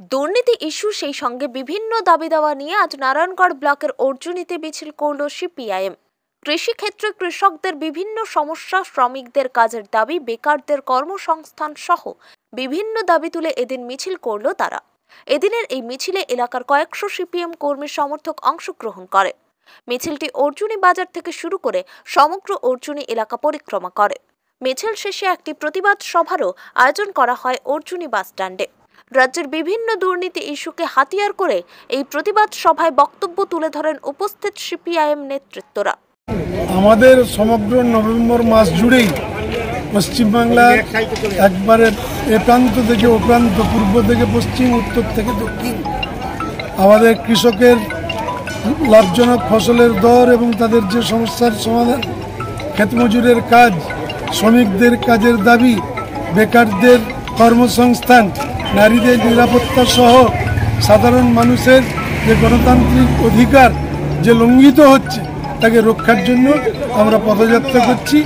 দুর্নীতি ইস্যু সেই সঙ্গে বিভিন্ন দাবি দাওয়া নিয়ে আজ নারায়ণগড় ব্লকের অর্জুনীতে মিছিল করল সিপিআইএম। কৃষিক্ষেত্রে কৃষকদের বিভিন্ন সমস্যা, শ্রমিকদের কাজের দাবি, বেকারদের কর্মসংস্থান সহ বিভিন্ন দাবি তুলে এদিন মিছিল করল তারা। এদিনের এই মিছিলে এলাকার কয়েকশো সিপিএম কর্মী সমর্থক অংশগ্রহণ করে। মিছিলটি অর্জুনী বাজার থেকে শুরু করে সমগ্র অর্জুনী এলাকা পরিক্রমা করে। মিছিল শেষে একটি প্রতিবাদ সভারও আয়োজন করা হয় অর্জুনী বাসস্ট্যান্ডে। রাজ্যের বিভিন্ন দুর্নীতি ইস্যুকে হাতিয়ার করে এই প্রতিবাদ সভায় বক্তব্য তুলে ধরেন উপস্থিত সিপিআইএম নেতৃত্বরা। আমাদের সমগ্র নভেম্বর মাস জুড়েই পশ্চিমবাংলার একবারে এ প্রান্ত থেকে ও প্রান্ত, পূর্ব থেকে পশ্চিম, উত্তর থেকে দক্ষিণ। আমাদের কৃষকের লাভজনক ফসলের দর এবং তাদের যে সমস্যার সমাধান ক্ষেতমজুরের কাজ, শ্রমিকদের কাজের দাবি, বেকারদের কর্মসংস্থান নারীদের নিরাপত্তা সহ সাধারণ মানুষের যে গণতান্ত্রিক অধিকার যে লঙ্ঘিত হচ্ছে, তাকে রক্ষার জন্য আমরা পদযাত্রা করছি।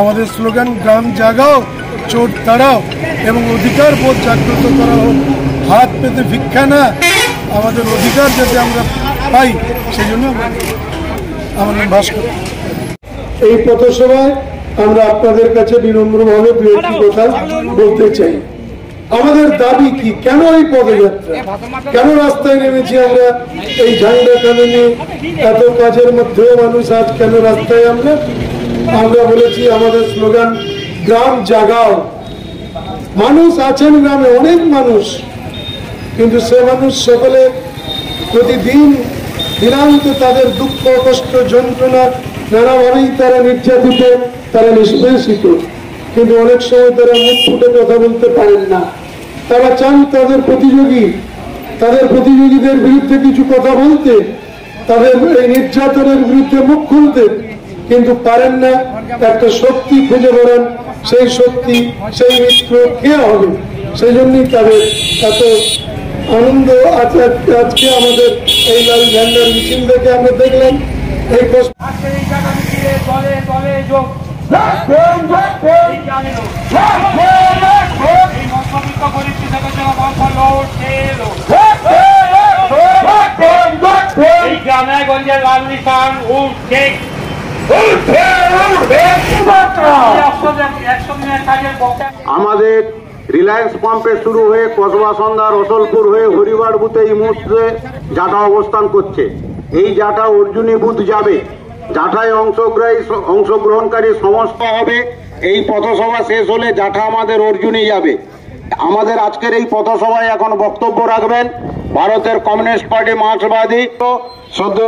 আমাদের স্লোগান, গ্রাম জাগাও চোট তাড়াও এবং অধিকার বোধ জাগ্রত করা হোক হাত পেতে ভিক্ষা না। আমাদের অধিকার যাতে আমরা পাই সেই জন্য আমাদের ভাস্কর এই পথসভায় আমরা আপনাদের কাছে বিনম্রভাবে দু একটি কথা বলতে চাই। আমাদের দাবি কি? কেন এই পদযাত্রা? কেন রাস্তায় নেমেছি আমরা? এই ঝান্ডা কানে এত কাজের মধ্যেও মানুষ আজ কেন রাস্তায় আমরা? আমরা বলেছি, আমাদের স্লোগান, গ্রাম জাগাও। মানুষ আছেন গ্রামে, অনেক মানুষ। কিন্তু সে মানুষ সকলে প্রতিদিন দিনান্ত তাদের দুঃখ, কষ্ট, যন্ত্রণা নানাভাবেই তারা নির্যাতিত, তারা নিষ্পেষিত। কিন্তু অনেক সময় তারা মুখ ফুটে কথা বলতে পারেন না। তারা চান তাদের প্রতিযোগী তাদের প্রতিযোগীদের বিরুদ্ধে কিছু কথা বলতে তাদের এই নির্যাতনের বিরুদ্ধে মুখ খুলতে কিন্তু পারেন না। একটা শক্তি খুঁজে বেড়ান সেই শক্তি সেই মিত্র কে হবে? সেই জন্যই তাদের এত আনন্দ আছে আজকে আমাদের এই লাল ঝান্ডার মিছিল দেখে আমরা দেখলাম এই কষ্ট আজকের এই টাকা মিছিলে দলে দলে যোগ এই জানে লোক। এই মধ্যবিত্ত গরিব কৃষকের জন্য বামফল ভোট এলো। এই আমাদের রিলায়েন্স পাম্পে শুরু হয়ে কসবা সন্ধ্যা রসলপুর হয়ে হরিবার বুথে এই মুহূর্তে জাটা অবস্থান করছে। এই জাটা অর্জুনী বুথ যাবে। জাঠায় অংশগ্রহী অংশগ্রহণকারী সমস্ত হবে। এই পথসভা শেষ হলে জাঠা আমাদের অর্জুনী যাবে। আমাদের আজকের এই পথসভায় এখন বক্তব্য রাখবেন ভারতের কমিউনিস্ট পার্টি মার্ক্সবাদী। সদ্য